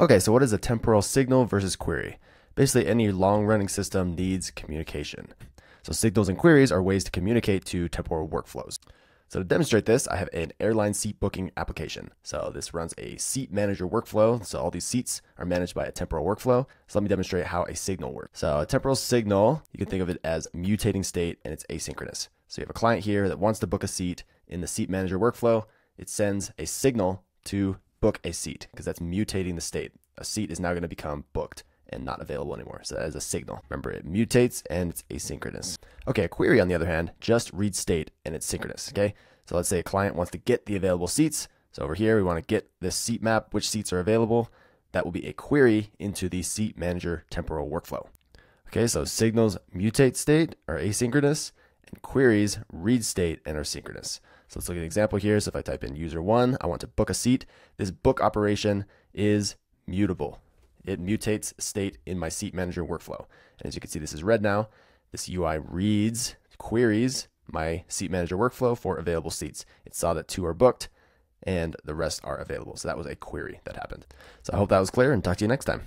Okay, so what is a temporal signal versus query? Basically, any long running system needs communication. So, signals and queries are ways to communicate to temporal workflows. So, to demonstrate this, I have an airline seat booking application. So, this runs a seat manager workflow. So, all these seats are managed by a temporal workflow. So, let me demonstrate how a signal works. So, a temporal signal, you can think of it as mutating state and it's asynchronous. So, you have a client here that wants to book a seat in the seat manager workflow. It sends a signal to book a seat because that's mutating the state. A seat is now going to become booked and not available anymore. So that is a signal. Remember, it mutates and it's asynchronous. Okay, a query, on the other hand, just reads state and it's synchronous. Okay, so let's say a client wants to get the available seats. So over here, we want to get this seat map, which seats are available. That will be a query into the seat manager temporal workflow. Okay, so signals mutate state are asynchronous and queries read state and are synchronous. So let's look at an example here. So if I type in user one, I want to book a seat. This book operation is mutable. It mutates state in my seat manager workflow. And as you can see, this is red now. This UI reads, queries my seat manager workflow for available seats. It saw that two are booked and the rest are available. So that was a query that happened. So I hope that was clear and talk to you next time.